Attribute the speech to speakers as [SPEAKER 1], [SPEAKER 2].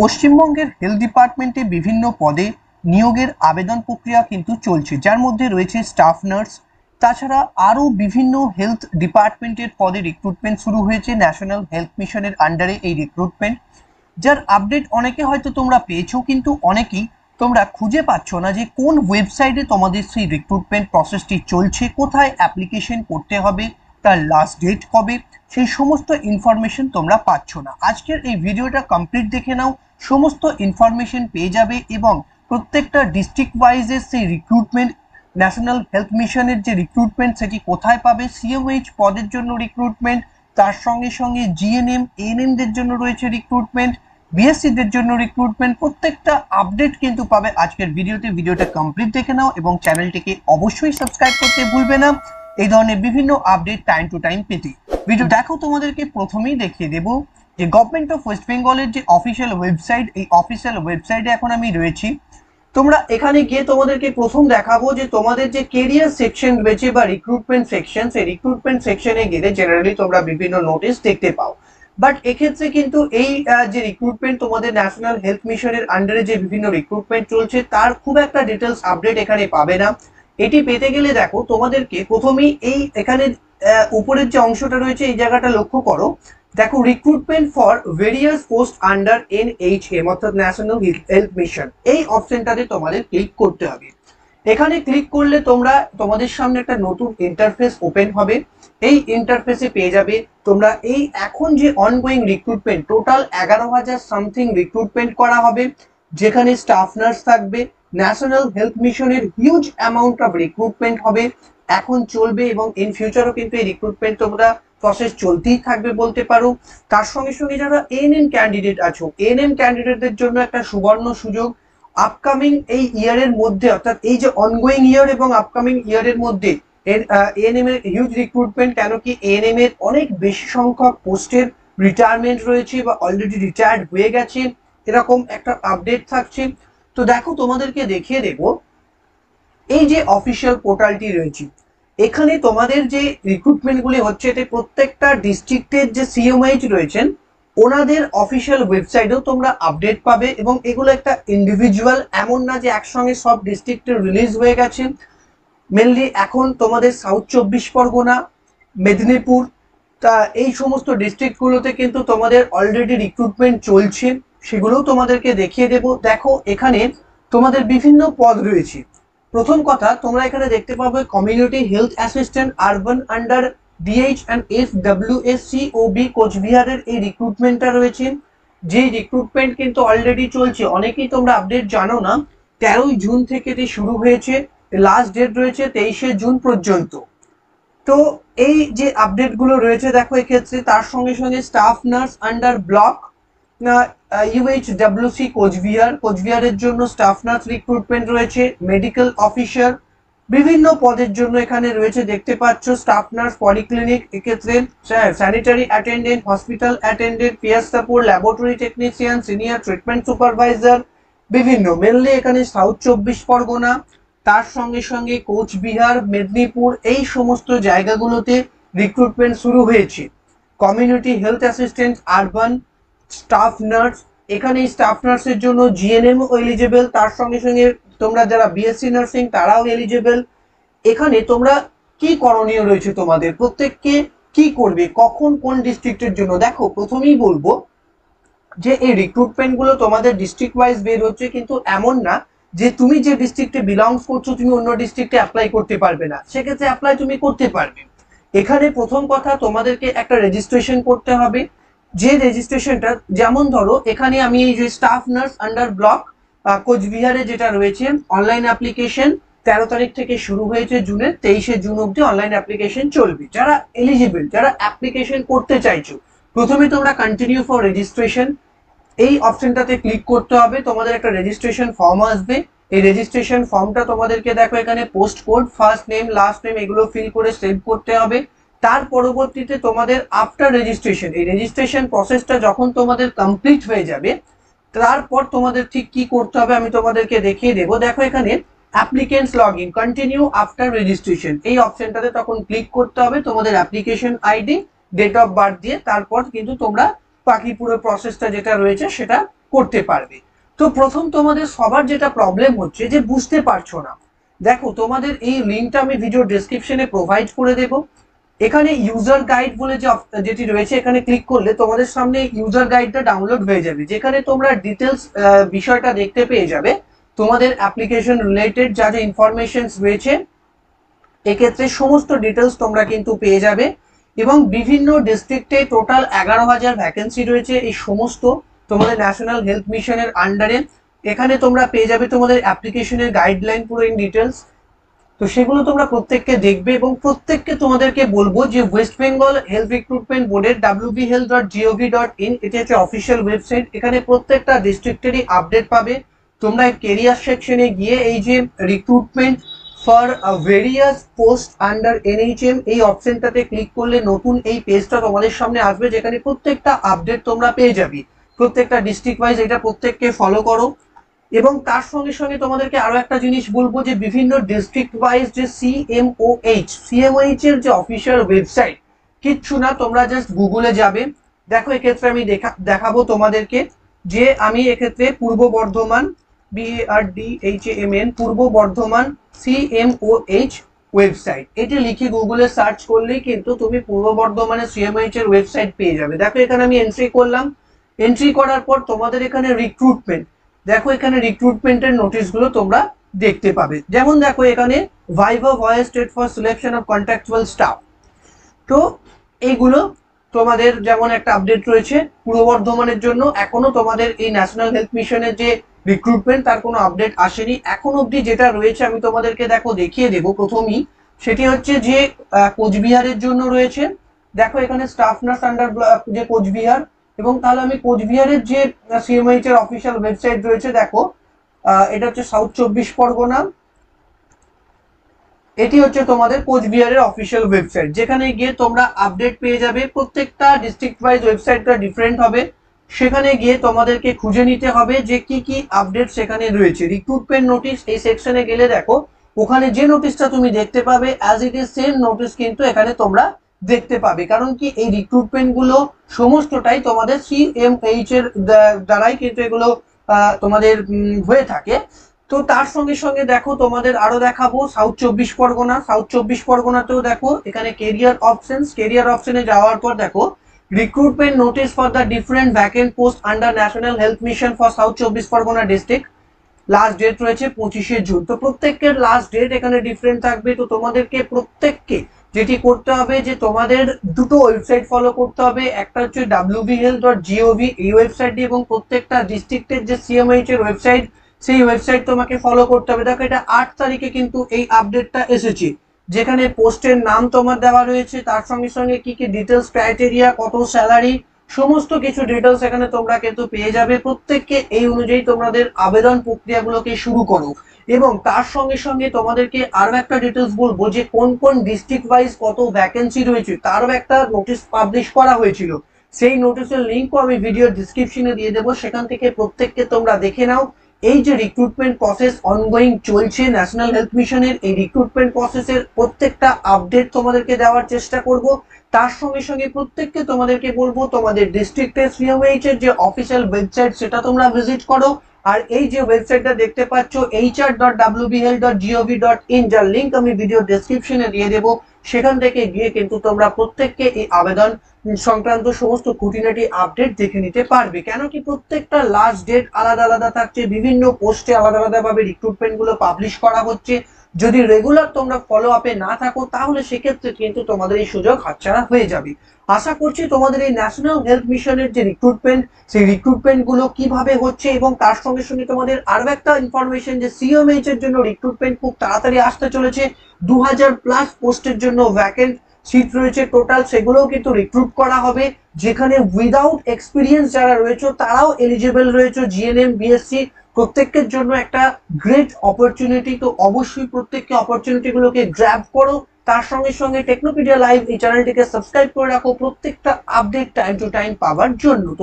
[SPEAKER 1] পশ্চিমবঙ্গের হেলথ ডিপার্টমেন্টে বিভিন্ন পদে নিয়োগের আবেদন প্রক্রিয়া কিন্তু চলছে, যার মধ্যে রয়েছে স্টাফ নার্স তাছাড়া আরও বিভিন্ন হেলথ ডিপার্টমেন্টের পদে রিক্রুটমেন্ট শুরু হয়েছে ন্যাশনাল হেলথ মিশনের আন্ডারে এই রিক্রুটমেন্ট যার আপডেট অনেকে হয়তো তোমরা পেয়েছ, কিন্তু অনেকেই তোমরা খুঁজে পাচ্ছ না যে কোন ওয়েবসাইটে তোমাদের সেই রিক্রুটমেন্ট প্রসেসটি চলছে, কোথায় অ্যাপ্লিকেশন করতে হবে তার লাস্ট ডেট কবে, সেই সমস্ত ইনফরমেশন তোমরা পাচ্ছ না। আজকের এই ভিডিওটা কমপ্লিট দেখে নাও। সমস্ত ইনফরমেশন পেয়ে যাবে এবং প্রত্যেকটা ডিস্ট্রিক্ট ওয়াইজের সেই রিক্রুটমেন্ট ন্যাশনাল হেলথ মিশনের যে রিক্রুটমেন্ট সেটি কোথায় পাবে? সিএমএইচ পদের জন্য রিক্রুটমেন্ট তার সঙ্গে সঙ্গে জিএনএম এএনএমদের জন্য রয়েছে রিক্রুটমেন্ট বিএসসিদের জন্য রিক্রুটমেন্ট প্রত্যেকটা আপডেট কিন্তু পাবে আজকের ভিডিওতে ভিডিওটা কমপ্লিট দেখে নাও এবং চ্যানেলটিকে অবশ্যই সাবস্ক্রাইব করতে ভুলবে না। এই ধরনের বিভিন্ন আপডেট টাইম টু টাইম পেতে। ভিডিও দেখো তোমাদেরকে, প্রথমেই দেখিয়ে দেব যে গভর্নমেন্ট অফ ওয়েস্ট বেঙ্গলের যে অফিসিয়াল ওয়েবসাইট এই অফিসিয়াল ওয়েবসাইটে এখন আমি রয়েছি। তোমরা এখানে গিয়ে তোমাদেরকে প্রথম দেখাবো যে তোমাদের যে কেরিয়ার সেকশন রয়েছে বা রিক্রুটমেন্ট সেকশন সেই রিক্রুটমেন্ট সেকশনে গেলে জেনারেলি তোমরা বিভিন্ন নোটিশ দেখতে পাও। বাট এক্ষেত্রে কিন্তু এই যে রিক্রুটমেন্ট তোমাদের ন্যাশনাল হেলথ মিশনের আন্ডারে যে বিভিন্ন রিক্রুটমেন্ট চলছে, তার খুব একটা ডিটেলস আপডেট এখানে পাবে না। এটি পেতে গেলে দেখো তোমাদেরকে প্রথমেই এই এখানে উপরের যে অংশটা রয়েছে, এই জায়গাটা লক্ষ্য করো। দেখো recruitment for various post under N H M অর্থাৎ ন্যাশনাল হেলথ মিশন এই অপশনটাতে তোমাদের ক্লিক করতে হবে। এখানে ক্লিক করলে তোমরা, তোমাদের সামনে একটা নতুন ইন্টারফেস ওপেন হবে। এই ইন্টারফেসে পেয়ে যাবে তোমরা এই এখন যে অনগোয়িং রিক্রুটমেন্ট টোটাল এগারো হাজার সামথিং রিক্রুটমেন্ট করা হবে। যেখানে স্টাফ নার্স থাকবে ন্যাশনাল হেলথ মিশনের হিউজ অ্যামাউন্ট অফ রিক্রুটমেন্ট হবে। এখন চলবে এবং ইন ফিউচারও কিন্তু এই রিক্রুটমেন্ট তোমরা প্রসেস চলতেই থাকবে বলতে পারো। তার সঙ্গে সঙ্গে যারা এএনএম ক্যান্ডিডেট আছো এএনএম ক্যান্ডিডেটদের জন্য একটা সুবর্ণ সুযোগ। আপকামিং এই ইয়ারের মধ্যে, অর্থাৎ এই যে অনগোয়িং ইয়ার এবং আপকামিং ইয়ারের মধ্যে এএনএম এর হিউজ রিক্রুটমেন্ট কেন কি এএনএম এর অনেক বেশি সংখ্যক পোস্টের রিটায়ারমেন্ট রয়েছে বা অলরেডি রিটায়ার্ড হয়ে গেছে এরকম একটা আপডেট থাকছে। তো দেখো, তোমাদেরকে দেখিয়ে দেব। এই যে অফিসিয়াল পোর্টালটি রয়েছে, এখানে তোমাদের যে রিক্রুটমেন্টগুলি হচ্ছে, এতে প্রত্যেকটা ডিস্ট্রিক্টের যে সিএমআইচ রয়েছেন, ওনাদের অফিসিয়াল ওয়েবসাইটেও তোমরা আপডেট পাবে এবং এগুলো একটা ইন্ডিভিজুয়াল এমন না যে একসঙ্গে সব ডিস্ট্রিক্টে রিলিজ হয়ে গেছে। মেনলি এখন তোমাদের সাউথ চব্বিশ পরগনা, মেদিনীপুর, তা এই সমস্ত ডিস্ট্রিক্টগুলোতে কিন্তু তোমাদের অলরেডি রিক্রুটমেন্ট চলছে। সেগুলোও তোমাদেরকে দেখিয়ে দেব। দেখো, এখানে তোমাদের বিভিন্ন পদ রয়েছে। প্রথম কথা, তোমরা এখানে দেখতে পাবে community health assistant urban under DH and F W S C O B কোচবিহারের এই রিক্রুটমেন্টটা রয়েছে। যে রিক্রুটমেন্ট কিন্তু অলরেডি চলছে, অনেকেই তোমরা আপডেট জানো না, তেরোই জুন থেকে এটি শুরু হয়েছে লাস্ট ডেট রয়েছে তেইশে জুন পর্যন্ত। তো এই যে আপডেটগুলো রয়েছে, দেখো, এক্ষেত্রে তার সঙ্গে সঙ্গে staff nurse under block UH Coochbehar কোচবিহারের জন্য স্টাফ নার্স রিক্রুটমেন্ট রয়েছে মেডিকেল অফিসার বিভিন্ন পদের জন্য এখানে রয়েছে। দেখতে পাচ্ছ স্টাফ নার্স পলিক্লিনিক এক্ষেত্রে sanitary attendant hospital attendant peer support laboratory technician senior treatment supervisor বিভিন্ন। মেনলি এখানে সাউথ চব্বিশ পরগনা, তার সঙ্গে সঙ্গে কোচবিহার, মেদিনীপুর, এই সমস্ত জায়গাগুলোতে রিক্রুটমেন্ট শুরু হয়েছে। Community health assistant urban staff nurse এখানে স্টাফ নার্সের জন্য জিএনএম এলিজেবল তার সঙ্গে সঙ্গে তোমরা যারা বিএসসি নার্সিং তারাও এলিজেবল এখানে তোমরা কি করণীয় রয়েছে তোমাদের? প্রত্যেককে কি করবে? কখন কোন ডিস্ট্রিক্টের জন্য? দেখো, প্রথমেই বলব যে এই রিক্রুটমেন্টগুলো তোমাদের ডিস্ট্রিক্ট ওয়াইজ বের হচ্ছে, কিন্তু এমন না যে তুমি যে ডিস্ট্রিক্টে বিলংস করছ, তুমি অন্য ডিস্ট্রিক্টে অ্যাপ্লাই করতে পারবে না। সেক্ষেত্রে অ্যাপ্লাই তুমি করতে পারবে। এখানে প্রথম কথা তোমাদেরকে একটা রেজিস্ট্রেশন করতে হবে। যে রেজিস্ট্রেশনটা যেমন ধরো, এখানে আমি এই যে স্টাফ নার্স আন্ডার ব্লক কোচবিহারে যেটা রয়েছে অনলাইন অ্যাপ্লিকেশন তেরো তারিখ থেকে শুরু হয়েছে জুনের তেইশে জুন অব্দি অনলাইন অ্যাপ্লিকেশন চলবে। যারা এলিজিবল যারা অ্যাপ্লিকেশন করতে চাইছো, প্রথমে তোমরা কন্টিনিউ ফর রেজিস্ট্রেশন এই অপশনটাতে ক্লিক করতে হবে, তোমাদের একটা রেজিস্ট্রেশন ফর্ম আসবে। এই রেজিস্ট্রেশন ফর্মটা তোমাদেরকে দেখো এখানে post code first name last name এগুলো ফিল করে সেভ করতে হবে। তার পরবর্তীতে তোমাদের আফটার রেজিস্ট্রেশন এই রেজিস্ট্রেশন প্রসেসটা যখন তোমাদের কমপ্লিট হয়ে যাবে, তারপর তোমাদের ঠিক কি করতে হবে আমি তোমাদেরকে দেখিয়ে দেবো। দেখো এখানে applicants log in continue after registration এই অপশনটাতে তখন ক্লিক করতে হবে তোমাদের application ID date of birth দিয়ে, তারপর কিন্তু তোমরা বাকি পুরো প্রসেসটা যেটা রয়েছে সেটা করতে পারবে। তো প্রথম তোমাদের সবার যেটা প্রবলেম হচ্ছে যে বুঝতে পারছ না। দেখো তোমাদের এই লিঙ্কটা আমি ভিডিও ডেসক্রিপশনে প্রোভাইড করে দেব। এখানে ইউজার গাইড বলে যে যেটি রয়েছে, এখানে ক্লিক করলে তোমাদের সামনে ইউজার গাইডটা ডাউনলোড হয়ে যাবে। যেখানে তোমরা ডিটেলস বিষয়টা দেখতে পেয়ে যাবে। তোমাদের অ্যাপ্লিকেশন রিলেটেড যা যা ইনফরমেশন রয়েছে, এক্ষেত্রে সমস্ত ডিটেলস তোমরা কিন্তু পেয়ে যাবে। এবং বিভিন্ন ডিস্ট্রিক্টে টোটাল এগারো হাজার ভ্যাকেন্সি রয়েছে এই সমস্ত তোমাদের ন্যাশনাল হেলথ মিশনের আন্ডারে এখানে তোমরা পেয়ে যাবে তোমাদের অ্যাপ্লিকেশনের গাইডলাইন পুরো ইন ডিটেলস তো সেগুলো তোমরা প্রত্যেককে দেখবে এবং প্রত্যেককে তোমাদেরকে বলব যে ওয়েস্ট বেঙ্গল হেলথ রিক্রুটমেন্ট বোর্ডের WB health dot gov dot in এটি হচ্ছে অফিসিয়াল ওয়েবসাইট এখানে প্রত্যেকটা ডিস্ট্রিক্টেরই আপডেট পাবে। তোমরা কেরিয়ার সেকশনে গিয়ে এই যে recruitment for various post under NHM এই অপশনটাতে ক্লিক করলে নতুন এই পেজটা তোমাদের সামনে আসবে, যেখানে প্রত্যেকটা আপডেট তোমরা পেয়ে যাবে। প্রত্যেকটা ডিস্ট্রিক্ট ওয়াইজ এটা প্রত্যেককে ফলো করো। এবং তার সঙ্গে সঙ্গে তোমাদেরকে আরও একটা জিনিস বলব যে বিভিন্ন ডিস্ট্রিক্ট ওয়াইজ যে সিএমওএইচ সিএমওএইচ এর যে অফিসিয়াল ওয়েবসাইট কিচ্ছু না, তোমরা জাস্ট গুগলে যাবে। দেখো, এক্ষেত্রে আমি দেখা, দেখাবো তোমাদেরকে যে আমি এক্ষেত্রে পূর্ব বর্ধমান বিএআর এম এন পূর্ব বর্ধমান সিএমওএইচ ওয়েবসাইট এটি লিখে গুগলে সার্চ করলেই কিন্তু তুমি পূর্ব বর্ধমানের সিএমএইচ এর ওয়েবসাইট পেয়ে যাবে। দেখো, এখানে আমি এন্ট্রি করলাম। এন্ট্রি করার পর তোমাদের এখানে রিক্রুটমেন্ট দেখো এখানে রিক্রুটমেন্টের নোটিশগুলো তোমরা দেখতে পাবে। যেমন দেখো এখানে viva voce state for selection of contractual staff তো এইগুলো তোমাদের যেমন একটা আপডেট রয়েছে পূর্ব বর্ধমানের জন্য, এখনও তোমাদের এই ন্যাশনাল হেলথ মিশনের যে রিক্রুটমেন্ট তার কোনো আপডেট আসেনি। এখন অবধি যেটা রয়েছে, আমি তোমাদেরকে দেখো দেখিয়ে দেব প্রথমেই। সেটি হচ্ছে যে কোচবিহারের জন্য রয়েছে। দেখো এখানে স্টাফ নার্স আন্ডার যে কোচবিহার এবং তাহলে আমি কোচবিহারের যে সিএমএইচ এর অফিসিয়াল ওয়েবসাইট রয়েছে, দেখো এটা হচ্ছে সাউথ চব্বিশ পরগনা। এটি হচ্ছে তোমাদের কোচবিহারের অফিসিয়াল ওয়েবসাইট যেখানে গিয়ে তোমরা আপডেট পেয়ে যাবে, প্রত্যেকটা ডিস্ট্রিক্ট ওয়াইজ ওয়েবসাইটটা ডিফারেন্ট হবে। সেখানে গিয়ে তোমাদেরকে খুঁজে নিতে হবে যে কি কি আপডেট সেখানে রয়েছে। রিক্রুটমেন্ট নোটিশ এই সেকশনে গেলে দেখো, ওখানে যে নোটিশটা তুমি দেখতে পাবে as it is same notice কিন্তু এখানে তোমরা দেখতে পাবে। কারণ কি এই রিক্রুটমেন্টগুলো সমস্তটাই তোমাদের সিএমএইচ এর দ্বারাই কিন্তু এগুলো তোমাদের হয়ে থাকে। তো তার সঙ্গে সঙ্গে দেখো তোমাদের আরও দেখাবো সাউথ চব্বিশ পরগনা। সাউথ চব্বিশ পরগনাতেও দেখো এখানে কেরিয়ার অপশনস কেরিয়ার অপশনে যাওয়ার পর দেখো recruitment notice for the different vacant post under national health mission for south চব্বিশ পরগনা ডিস্ট্রিক্ট লাস্ট ডেট রয়েছে পঁচিশে জুন তো প্রত্যেকের লাস্ট ডেট এখানে ডিফারেন্ট থাকবে। তো তোমাদেরকে প্রত্যেককে যেটি করতে হবে যে তোমাদের দুটো ওয়েবসাইট ফলো করতে হবে। একটা হচ্ছে ডাব্লিউবি হেলথ ডট জিওভি এই ওয়েবসাইটটি এবং প্রত্যেকটা ডিস্ট্রিক্টের যে সিএমএইচ এর ওয়েবসাইট সেই ওয়েবসাইট তোমাকে ফলো করতে হবে। দেখো এটা আট তারিখে কিন্তু এই আপডেটটা এসেছে। যেখানে পোস্টের নাম তোমার দেওয়া রয়েছে, তার সঙ্গে সঙ্গে কি কি ডিটেলস ক্রাইটেরিয়া কত স্যালারি সমস্ত কিছু ডিটেলস এখানে তোমরা কিন্তু পেয়ে যাবে। প্রত্যেককে এই অনুযায়ী তোমাদের আবেদন প্রক্রিয়াগুলোকে শুরু করো। এবং তার সঙ্গে সঙ্গে তোমাদেরকে আরও একটা ডিটেলস বলব যে কোন কোন ডিস্ট্রিক্ট ওয়াইজ কত ভ্যাকেন্সি রয়েছে, তারও একটা নোটিশ পাবলিশ করা হয়েছিল। সেই নোটিশের লিঙ্কও আমি ভিডিও ডিসক্রিপশনে দিয়ে দেবো, সেখান থেকে প্রত্যেককে তোমরা দেখে নাও। এই যে রিক্রুটমেন্ট প্রসেস অনগোয়িং চলছে ন্যাশনাল হেলথ মিশনের এই রিক্রুটমেন্ট প্রসেসের প্রত্যেকটা আপডেট তোমাদেরকে দেওয়ার চেষ্টা করব। তার সঙ্গে সঙ্গে প্রত্যেককে তোমাদেরকে বলব, তোমাদের ডিস্ট্রিক্টের সিএমএইচ এর যে অফিসিয়াল ওয়েবসাইট সেটা তোমরা ভিজিট করো। আর এই যে ওয়েবসাইটটা দেখতে পাচ্ছ HR dot WBL dot gov dot in যার লিঙ্ক আমি ভিডিও ডেসক্রিপশনে দিয়ে দেব, সেখান থেকে গিয়ে কিন্তু তোমরা প্রত্যেককে এই আবেদন সংক্রান্ত সমস্ত খুঁটিনাটি আপডেট দেখে নিতে পারবে। কেন কি প্রত্যেকটা লাস্ট ডেট আলাদা আলাদা থাকছে, বিভিন্ন পোস্টে আলাদা আলাদা ভাবে রিক্রুটমেন্টগুলো পাবলিশ করা হচ্ছে। যদি রেগুলার তোমরা ফলো আপে না থাকো, তাহলে সেক্ষেত্রে কিন্তু তোমাদের এই সুযোগ হাতছাড়া হয়ে যাবে। আশা করছি তোমাদের এই ন্যাশনাল হেলথ মিশনের যে রিক্রুটমেন্ট সেই রিক্রুটমেন্টগুলো কীভাবে হচ্ছে এবং তার সঙ্গে সঙ্গে তোমাদের আরও একটা ইনফরমেশন যে সিএমএইচ এর জন্য রিক্রুটমেন্ট খুব তাড়াতাড়ি আসতে চলেছে। দু হাজার প্লাস পোস্টের জন্য ভ্যাকেন্ট সিট রয়েছে টোটাল সেগুলোও কিন্তু রিক্রুট করা হবে। যেখানে উইদাউট এক্সপিরিয়েন্স যারা রয়েছে, তারাও এলিজিবল রয়েছে। জিএনএম বিএসসি প্রত্যেকের জন্য একটা গ্রেট অপরচুনিটি তো অবশ্যই প্রত্যেককে অপরচুনিটি গুলোকে গ্র্যাব করো। তার সঙ্গে সঙ্গে টেকনোপিডিয়া লাইভ এই চ্যানেলটিকে সাবস্ক্রাইব করে রাখো। প্রত্যেকটা আপডেট টাইম টু টাইম পাওয়ার জন্য। তো